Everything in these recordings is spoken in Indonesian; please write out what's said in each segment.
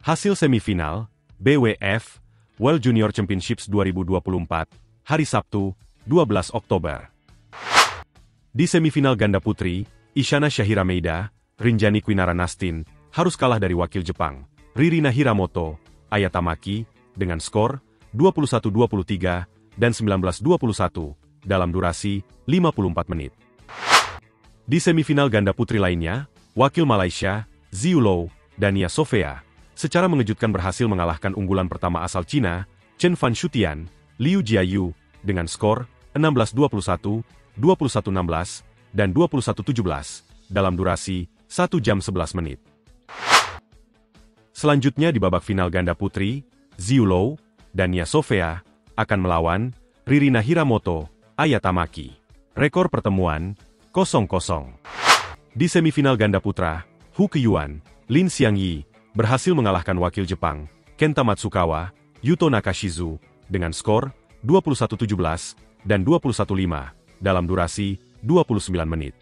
Hasil semifinal, BWF, World Junior Championships 2024, hari Sabtu, 12 Oktober. Di semifinal ganda putri, Isyana Shahira Meida, Rinjani Kwinara Nastin, harus kalah dari wakil Jepang, Ririna Hiramoto, Ayatamaki, dengan skor 21-23 dan 19-21 dalam durasi 54 menit. Di semifinal ganda putri lainnya, wakil Malaysia, Ziulo, dan Nia Sofia, secara mengejutkan berhasil mengalahkan unggulan pertama asal Cina, Chen Fan Shutian, Liu Jiayu, dengan skor 16-21, 21-16, dan 21-17, dalam durasi 1 jam 11 menit. Selanjutnya di babak final ganda putri, Ziulo dan Nia Sofia akan melawan Ririna Hiramoto, Ayatamaki. Rekor pertemuan 0-0. Di semifinal ganda putra, Hu Keyuan, Lin Xiangyi, berhasil mengalahkan wakil Jepang, Kenta Matsukawa, Yuto Nakashizu, dengan skor 21-17 dan 21-5 dalam durasi 29 menit.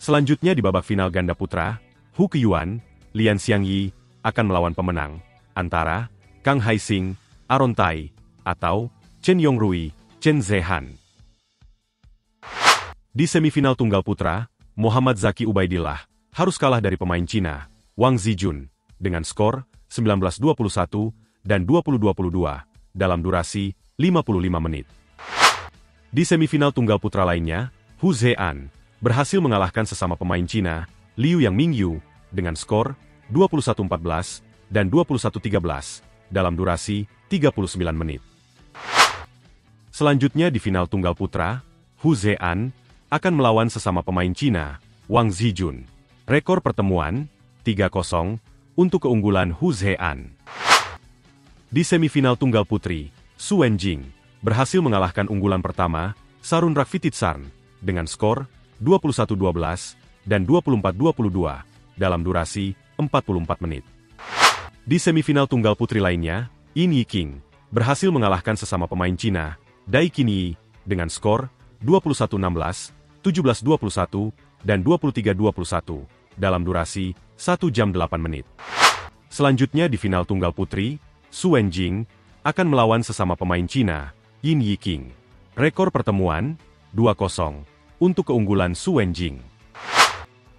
Selanjutnya di babak final ganda putra, Hu Keyuan, Lian Xiangyi, akan melawan pemenang, antara Kang Haising, Aron Tai, atau Chen Yongrui, Chen Zehan. Di semifinal tunggal putra, Muhammad Zaki Ubaidillah harus kalah dari pemain Cina, Wang Zijun, dengan skor 19-21 dan 20-22 dalam durasi 55 menit. Di semifinal tunggal putra lainnya, Hu Zean berhasil mengalahkan sesama pemain Cina, Liu Yang Mingyu, dengan skor 21-14 dan 21-13 dalam durasi 39 menit. Selanjutnya di final tunggal putra, Hu Zean akan melawan sesama pemain Cina, Wang Zijun. Rekor pertemuan, 3-0, untuk keunggulan Hu Zean. Di semifinal tunggal putri, Su Wenjing berhasil mengalahkan unggulan pertama, Sarun Rakvititsarn, dengan skor 21-12 dan 24-22 dalam durasi 44 menit. Di semifinal tunggal putri lainnya, Yin Yiking berhasil mengalahkan sesama pemain Cina, Dai Qinyi, dengan skor 21-16 17-21, dan 23-21, dalam durasi 1 jam 8 menit. Selanjutnya di final tunggal putri, Su Wenjing akan melawan sesama pemain Cina, Yin Yiking. Rekor pertemuan, 2-0, untuk keunggulan Su Wenjing.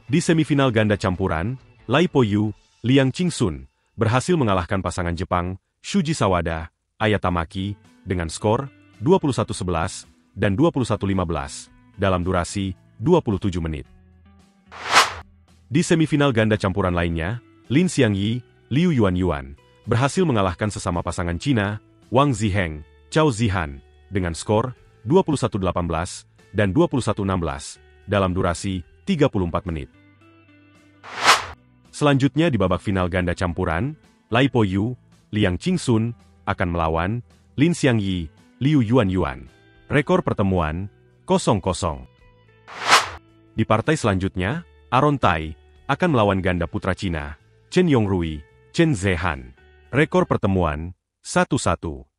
Di semifinal ganda campuran, Lai Poyu, Liang Qingsun, berhasil mengalahkan pasangan Jepang, Shuji Sawada, Ayatamaki, dengan skor 21-11 dan 21-15 dalam durasi 27 menit. Di semifinal ganda campuran lainnya, Lin Xiangyi, Liu Yuan Yuan, berhasil mengalahkan sesama pasangan Cina, Wang Ziheng, Chao Zihan, dengan skor 21-18 dan 21-16 dalam durasi 34 menit. Selanjutnya di babak final ganda campuran, Lai Po Yu, Liang Qingsun, akan melawan Lin Xiangyi, Liu Yuan Yuan. Rekor pertemuan 0-0. Di partai selanjutnya, Aron Tai akan melawan ganda putra Cina, Chen Yongrui, Chen Zehan. Rekor pertemuan 1-1.